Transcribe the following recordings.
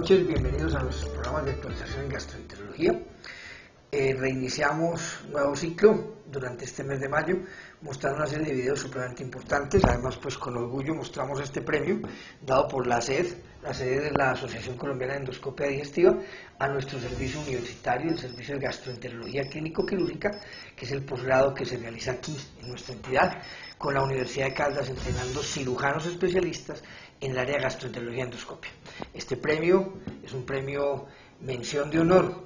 noches, bienvenidos a nuestros programas de actualización en gastroenterología. Eh, reiniciamos nuevo ciclo durante este mes de mayo, mostrando una serie de videos supremamente importantes. Además, pues con orgullo mostramos este premio dado por la SED, la sede de la Asociación Colombiana de Endoscopia Digestiva, a nuestro servicio universitario, el Servicio de Gastroenterología Clínico-Quirúrgica, que es el posgrado que se realiza aquí en nuestra entidad, con la Universidad de Caldas entrenando cirujanos especialistas en el área de gastroenterología y endoscopia. Este premio es un premio mención de honor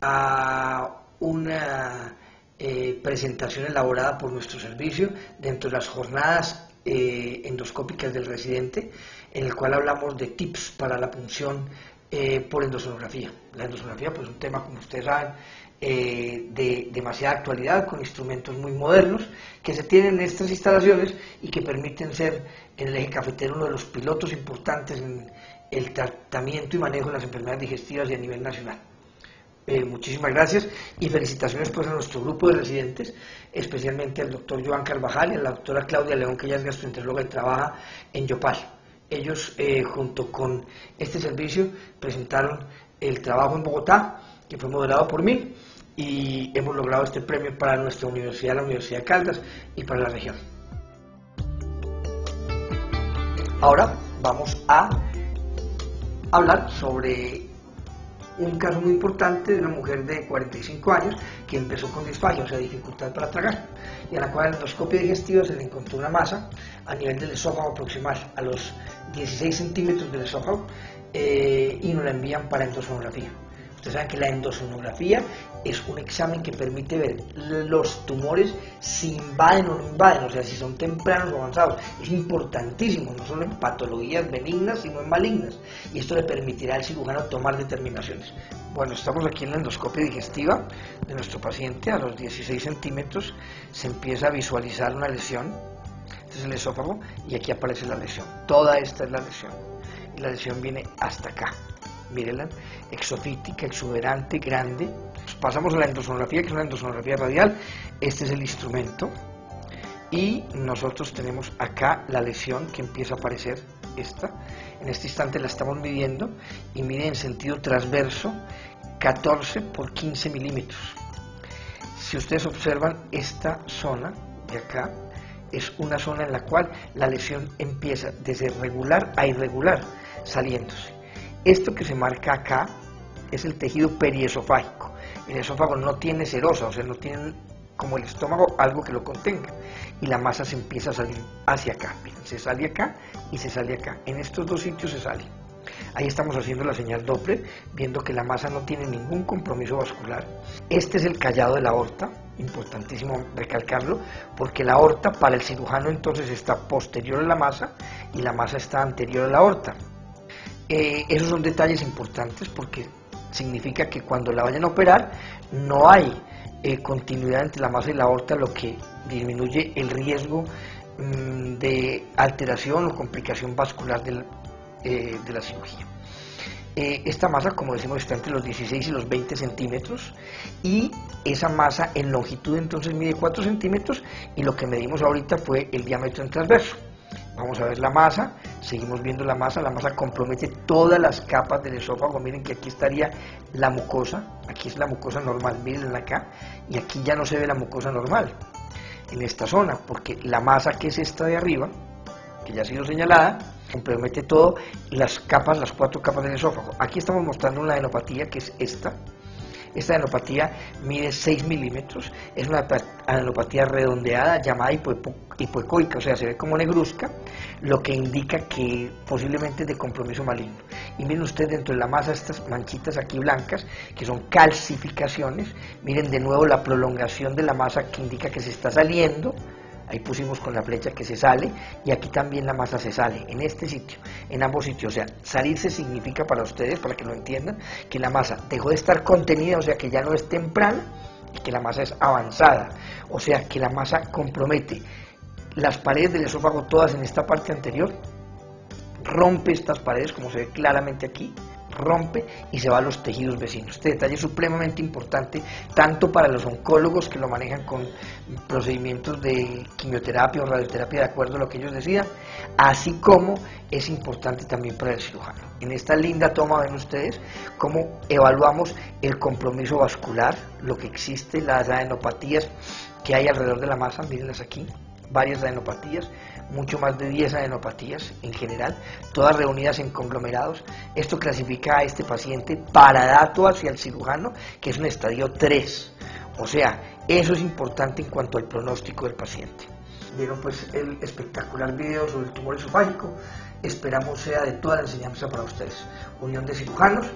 a una eh, presentación elaborada por nuestro servicio dentro de las jornadas eh, endoscópicas del residente, en el cual hablamos de tips para la punción eh, por endosonografía. La endosonografía pues, es un tema, como ustedes saben, de demasiada actualidad, con instrumentos muy modernos que se tienen en estas instalaciones y que permiten ser en el eje cafetero uno de los pilotos importantes en el tratamiento y manejo de las enfermedades digestivas y a nivel nacional. Eh, muchísimas gracias y felicitaciones pues a nuestro grupo de residentes, especialmente al doctor Joan Carvajal y a la doctora Claudia León, que ella es gastroenteróloga y trabaja en Yopal. Ellos, eh, junto con este servicio, presentaron el trabajo en Bogotá, que fue moderado por mí, y hemos logrado este premio para nuestra universidad, la Universidad de Caldas, y para la región. Ahora vamos a hablar sobre un caso muy importante de una mujer de 45 años que empezó con disfagia, o sea, dificultad para tragar, y a la cual en endoscopia digestiva se le encontró una masa a nivel del esófago proximal, a los 16 centímetros del esófago, eh, y nos la envían para endosonografía. Ustedes saben que la endosonografía es un examen que permite ver los tumores si invaden o no invaden, o sea, si son tempranos o avanzados. Es importantísimo, no solo en patologías benignas, sino en malignas. Y esto le permitirá al cirujano tomar determinaciones. Bueno, estamos aquí en la endoscopia digestiva de nuestro paciente. A los 16 centímetros se empieza a visualizar una lesión. Este es el esófago y aquí aparece la lesión. Toda esta es la lesión. Y la lesión viene hasta acá mírenla, exofítica, exuberante, grande. Pasamos a la endosonografía, que es una endosonografía radial. Este es el instrumento. Y nosotros tenemos acá la lesión que empieza a aparecer, esta. En este instante la estamos midiendo y mide en sentido transverso 14 por 15 milímetros. Si ustedes observan esta zona de acá, es una zona en la cual la lesión empieza desde regular a irregular, saliéndose. Esto que se marca acá es el tejido periesofágico. El esófago no tiene serosa, o sea, no tiene como el estómago algo que lo contenga. Y la masa se empieza a salir hacia acá. se sale acá y se sale acá. En estos dos sitios se sale. Ahí estamos haciendo la señal Doppler, viendo que la masa no tiene ningún compromiso vascular. Este es el callado de la aorta, importantísimo recalcarlo, porque la aorta para el cirujano entonces está posterior a la masa y la masa está anterior a la aorta. Eh, esos son detalles importantes porque significa que cuando la vayan a operar no hay eh, continuidad entre la masa y la aorta, lo que disminuye el riesgo mm, de alteración o complicación vascular eh, de la cirugía. esta masa, como decimos, está entre los 16 y los 20 centímetros y esa masa en longitud entonces mide 4 centímetros y lo que medimos ahorita fue el diámetro en transverso. Vamos a ver la masa, seguimos viendo la masa, la masa compromete todas las capas del esófago, miren que aquí estaría la mucosa, aquí es la mucosa normal, miren acá, y aquí ya no se ve la mucosa normal, en esta zona, porque la masa que es esta de arriba, que ya ha sido señalada, compromete todo las capas, las cuatro capas del esófago. Aquí estamos mostrando una adenopatía que es esta, esta adenopatía mide 6 milímetros, es una adenopatía redondeada llamada hipoecoica, o sea, se ve como negruzca, lo que indica que posiblemente es de compromiso maligno. Y miren ustedes dentro de la masa estas manchitas aquí blancas, que son calcificaciones, miren de nuevo la prolongación de la masa que indica que se está saliendo, ahí pusimos con la flecha que se sale y aquí también la masa se sale, en este sitio, en ambos sitios. O sea, salirse significa para ustedes, para que lo entiendan, que la masa dejó de estar contenida, o sea que ya no es temprana y que la masa es avanzada. O sea que la masa compromete las paredes del esófago todas en esta parte anterior, rompe estas paredes, como se ve claramente aquí, rompe y se va a los tejidos vecinos. Este detalle es supremamente importante tanto para los oncólogos que lo manejan con procedimientos de quimioterapia o radioterapia de acuerdo a lo que ellos decidan, así como es importante también para el cirujano. En esta linda toma ven ustedes cómo evaluamos el compromiso vascular, lo que existe, las adenopatías que hay alrededor de la masa, mírenlas aquí, varias adenopatías, mucho más de 10 adenopatías en general, todas reunidas en conglomerados. Esto clasifica a este paciente para dato hacia el cirujano, que es un estadio 3. O sea, eso es importante en cuanto al pronóstico del paciente. Vieron pues el espectacular video sobre el tumor esofágico. Esperamos sea de toda la enseñanza para ustedes. Unión de cirujanos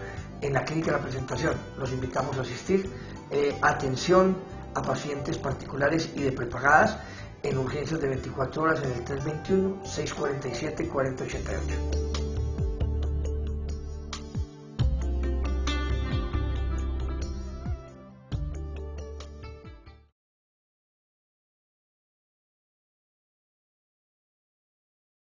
en la clínica de la presentación. Los invitamos a asistir. Eh, atención a pacientes particulares y de prepagadas en urgencias de 24 horas en el 321-647-4088.